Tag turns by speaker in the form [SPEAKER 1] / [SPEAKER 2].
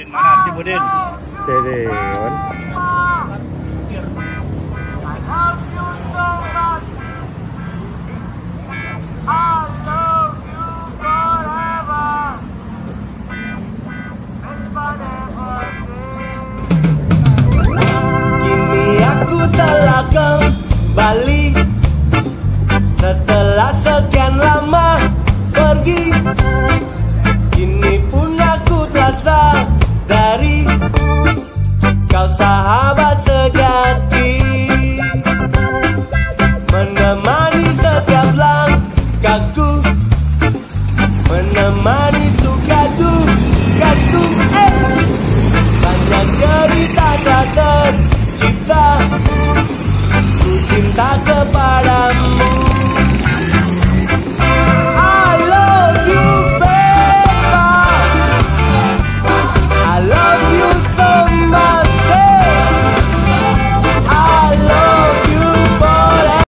[SPEAKER 1] Cibudin mana? Cibudin.
[SPEAKER 2] Cibudin.
[SPEAKER 3] Kini aku telah kembali sukaku. Menemani sukaku.